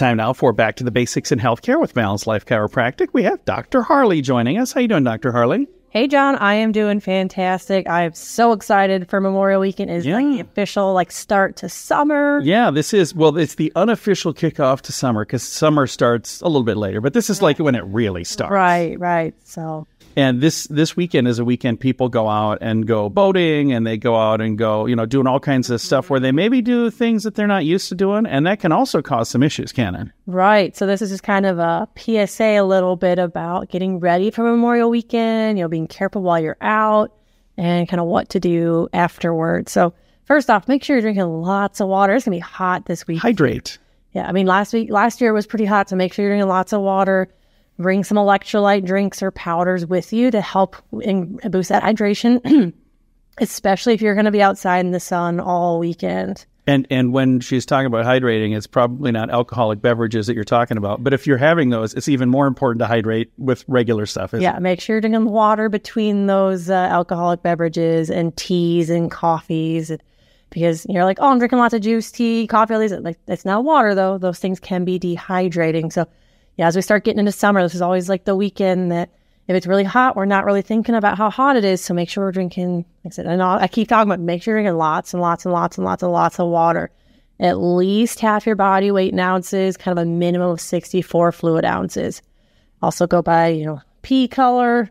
Time now for Back to the Basics in Healthcare with Balanced Life Chiropractic. We have Dr. Harley joining us. How you doing, Dr. Harley? Hey John, I am doing fantastic. I'm so excited for Memorial Weekend. Is like the official like start to summer. Yeah, this is, well, it's the unofficial kickoff to summer because summer starts a little bit later, but this is like when it really starts. Right, right. So And this this weekend is a weekend people go out and go boating and they go out and go, you know, doing all kinds of stuff where they mm-hmm. maybe do things that they're not used to doing. And that can also cause some issues, can it? Right. So this is just kind of a PSA a little bit about getting ready for Memorial Weekend, you know, being careful while you're out and kind of what to do afterwards. So first off, make sure you're drinking lots of water. It's gonna be hot this week. Hydrate. Yeah, I mean last week last year it was pretty hot, so make sure you're drinking lots of water. Bring some electrolyte drinks or powders with you to help in, boost that hydration, especially if you're going to be outside in the sun all weekend. And and when she's talking about hydrating, it's probably not alcoholic beverages that you're talking about. But if you're having those, it's even more important to hydrate with regular stuff. Yeah, make sure you're drinking water between those uh, alcoholic beverages and teas and coffees. Because you're like, oh, I'm drinking lots of juice, tea, coffee, all these. Like, that's not water, though. Those things can be dehydrating. So, yeah, as we start getting into summer, this is always like the weekend that if it's really hot, we're not really thinking about how hot it is. So make sure we're drinking, like I said, and I keep talking about make sure you're drinking lots and lots and lots and lots and lots of water. At least half your body weight in ounces, kind of a minimum of 64 fluid ounces. Also go by, you know, pee color.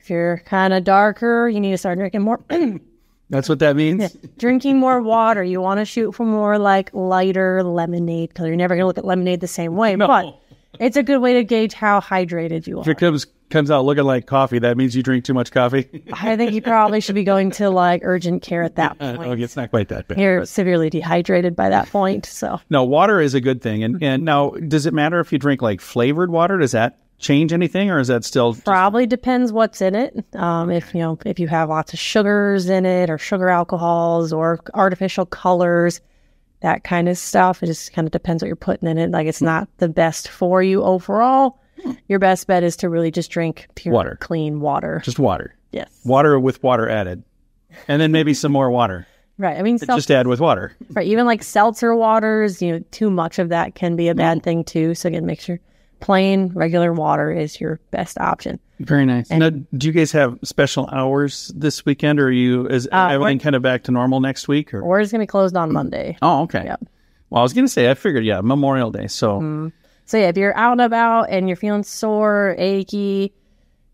If you're kind of darker, you need to start drinking more That's what that means. drinking more water. You want to shoot for more like lighter lemonade color. You're never going to look at lemonade the same way, but it's a good way to gauge how hydrated you are. comes comes out looking like coffee, that means you drink too much coffee. I think you probably should be going to like urgent care at that point. okay, it's not quite that bad. You're severely dehydrated by that point. So No, water is a good thing. And and now, does it matter if you drink like flavored water? Does that change anything, or is that still? probably depends what's in it. Um, if you know if you have lots of sugars in it or sugar alcohols or artificial colors, that kind of stuff. It just kind of depends what you're putting in it. Like it's not the best for you overall. Your best bet is to really just drink pure, Water. clean water. just water? yes, Water with water added, and then maybe some more water. right. I mean, sel- Just add with water. right. Even like seltzer waters, you know, too much of that can be a bad mm. thing too. So again, make sure plain regular water is your best option. Very nice. now, do you guys have special hours this weekend, or are you is uh, everything kind of back to normal next week? Or Or it's gonna be closed on Monday. oh, okay. Yep. Well, I was gonna say I figured, yeah, Memorial Day. So mm-hmm. So yeah, if you're out and about and you're feeling sore, achy,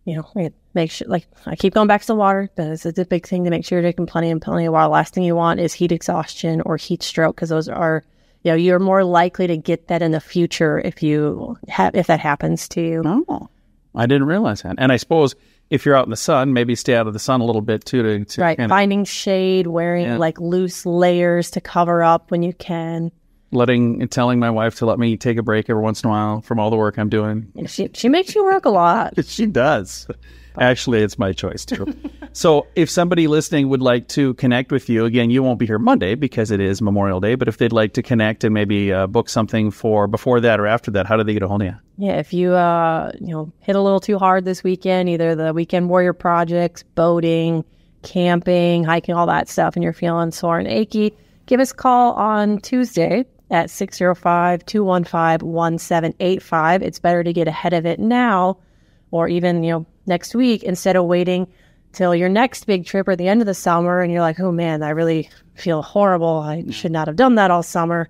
you know, make sure like I keep going back to the water, but it's, a big thing to make sure you're drinking plenty and plenty of water. Last thing you want is heat exhaustion or heat stroke because those are you know you're more likely to get that in the future if you have if that happens to you. Oh, I didn't realize that. And I suppose if you're out in the sun, maybe stay out of the sun a little bit too to, to Right, kind of finding shade, wearing Yeah. like loose layers to cover up when you can. Letting telling my wife to let me take a break every once in a while from all the work I'm doing. She she makes you work a lot. She does. Actually, it's my choice too. so, if somebody listening would like to connect with you, again, you won't be here Monday because it is Memorial Day. But if they'd like to connect and maybe uh, book something for before that or after that, how do they get a hold of you? Yeah, if you uh you know hit a little too hard this weekend, either the weekend warrior projects, boating, camping, hiking, all that stuff, and you're feeling sore and achy, give us a call on Tuesday at 605-215-1785. It's better to get ahead of it now or even, you know, next week instead of waiting till your next big trip or the end of the summer and you're like, "Oh man, I really feel horrible. I should not have done that all summer."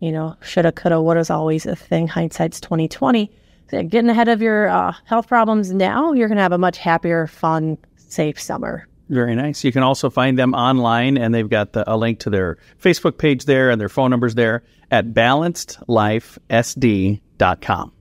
you know, shoulda, coulda, woulda always a thing. Hindsight's twenty twenty. So getting ahead of your uh, health problems now, you're gonna have a much happier, fun, safe summer. Very nice. You can also find them online, and they've got the, a link to their Facebook page there and their phone numbers there at balancedlifesd.com.